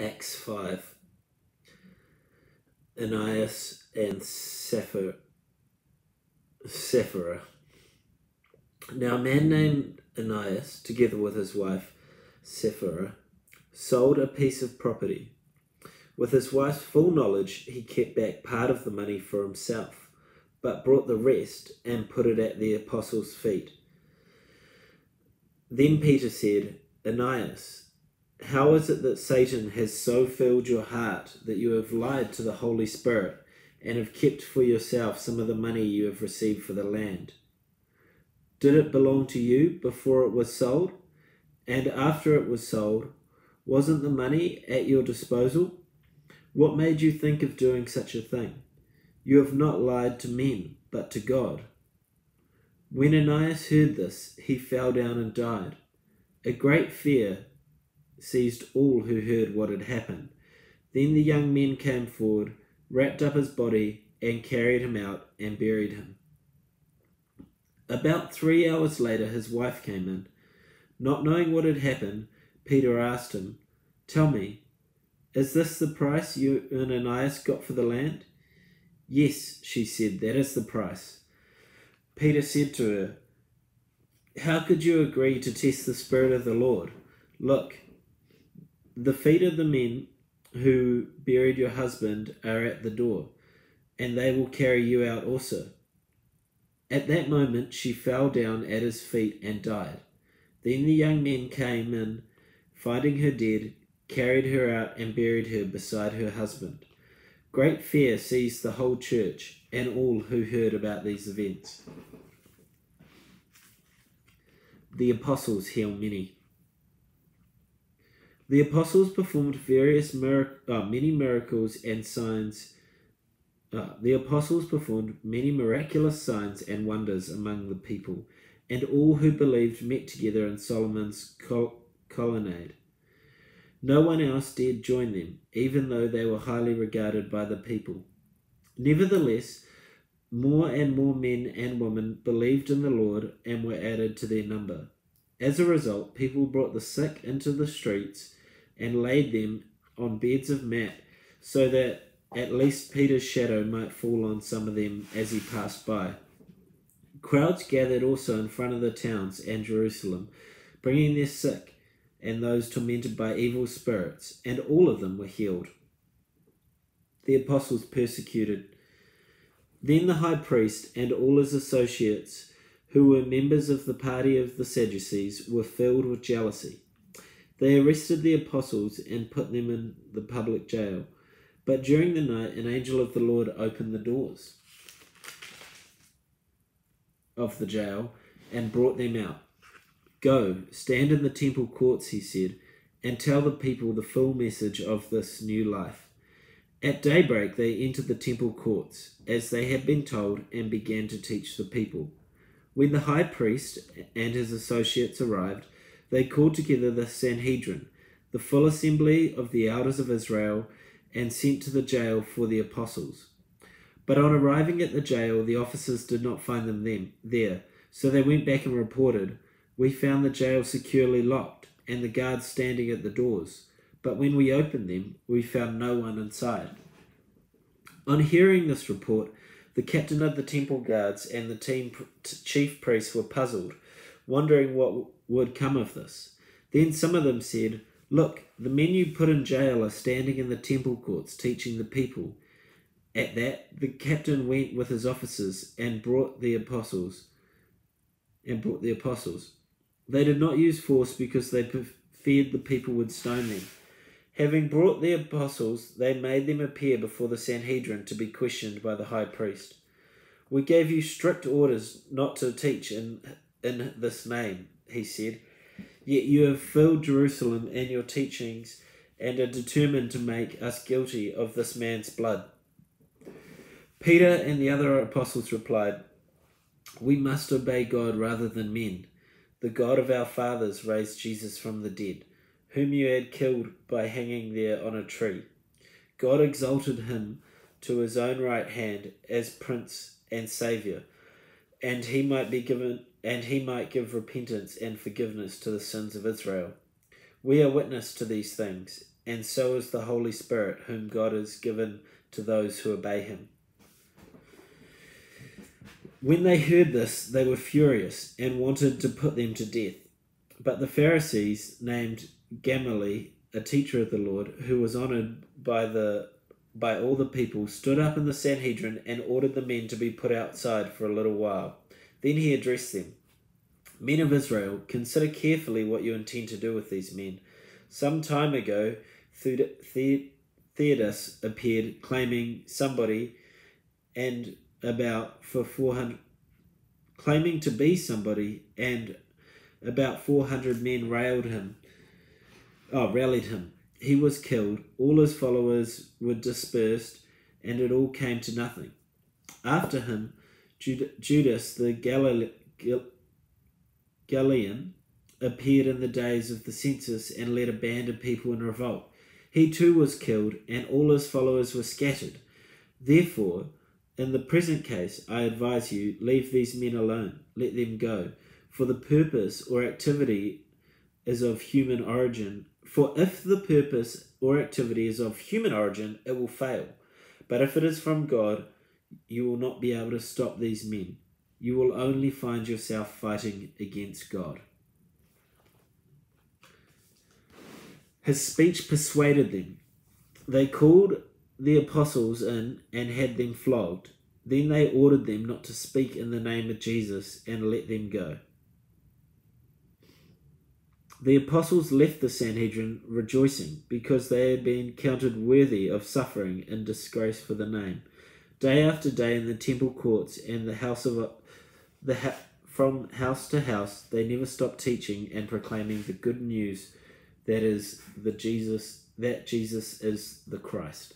Acts 5. Ananias and Sapphira. Sapphira. Now, a man named Ananias, together with his wife Sapphira, sold a piece of property. With his wife's full knowledge, he kept back part of the money for himself, but brought the rest and put it at the apostles' feet. Then Peter said, Ananias, how is it that Satan has so filled your heart that you have lied to the Holy Spirit and have kept for yourself some of the money you have received for the land? Did it belong to you before it was sold? And after it was sold, wasn't the money at your disposal? What made you think of doing such a thing? You have not lied to men, but to God. When Ananias heard this, he fell down and died. A great fear seized all who heard what had happened. Then the young men came forward, wrapped up his body, and carried him out and buried him. About three hours later, his wife came in. Not knowing what had happened, Peter asked him, Tell me, is this the price you and Ananias got for the land? Yes, she said, that is the price. Peter said to her, How could you agree to test the Spirit of the Lord? Look, the feet of the men who buried your husband are at the door, and they will carry you out also. At that moment she fell down at his feet and died. Then the young men came in, finding her dead, carried her out and buried her beside her husband. Great fear seized the whole church and all who heard about these events. The apostles heal many. The apostles performed various uh, many miracles and signs. Uh, the apostles performed many miraculous signs and wonders among the people, and all who believed met together in Solomon's col- colonnade. No one else dared join them, even though they were highly regarded by the people. Nevertheless, more and more men and women believed in the Lord and were added to their number. As a result, people brought the sick into the streets and laid them on beds of mat so that at least Peter's shadow might fall on some of them as he passed by. Crowds gathered also in front of the towns and Jerusalem, bringing their sick and those tormented by evil spirits, and all of them were healed. The apostles persecuted. Then the high priest and all his associates, who were members of the party of the Sadducees, were filled with jealousy. They arrested the apostles and put them in the public jail. But during the night, an angel of the Lord opened the doors of the jail and brought them out. Go, stand in the temple courts, he said, and tell the people the full message of this new life. At daybreak they entered the temple courts, as they had been told, and began to teach the people. When the high priest and his associates arrived, they called together the Sanhedrin, the full assembly of the elders of Israel, and sent to the jail for the apostles. But on arriving at the jail, the officers did not find them there, so they went back and reported, We found the jail securely locked, and the guards standing at the doors. But when we opened them, we found no one inside. On hearing this report, the captain of the temple guards and the team chief priests were puzzled, wondering what would come of this. Then some of them said, Look, the men you put in jail are standing in the temple courts teaching the people. At that, the captain went with his officers and brought the apostles. And brought the apostles. They did not use force because they feared the people would stone them. Having brought the apostles, they made them appear before the Sanhedrin to be questioned by the high priest. We gave you strict orders not to teach in, in this name, he said. Yet you have filled Jerusalem in your teachings and are determined to make us guilty of this man's blood. Peter and the other apostles replied, We must obey God rather than men. The God of our fathers raised Jesus from the dead, whom you had killed by hanging there on a tree. God exalted him to his own right hand as Prince and Saviour, and he might be given and he might give repentance and forgiveness to the sins of Israel. We are witness to these things, and so is the Holy Spirit, whom God has given to those who obey him. When they heard this, they were furious and wanted to put them to death. But the Pharisees, named Gamaliel, a teacher of the Lord, who was honored by the by all the people, stood up in the Sanhedrin and ordered the men to be put outside for a little while. Then he addressed them Men of Israel, consider carefully what you intend to do with these men. Some time ago, Theudas appeared claiming somebody and about for 400 claiming to be somebody and about 400 men railed him oh rallied him he was killed all his followers were dispersed and it all came to nothing after him judas the galilean appeared in the days of the census and led a band of people in revolt he too was killed and all his followers were scattered therefore in the present case, I advise you, leave these men alone, let them go, for the purpose or activity is of human origin. For if the purpose or activity is of human origin, it will fail. But if it is from God, you will not be able to stop these men. You will only find yourself fighting against God. His speech persuaded them. They called the apostles in and had them flogged. Then they ordered them not to speak in the name of Jesus and let them go. The apostles left the Sanhedrin rejoicing because they had been counted worthy of suffering and disgrace for the name. Day after day in the temple courts and the house of the ha- from house to house they never stopped teaching and proclaiming the good news that is the Jesus that Jesus is the Christ.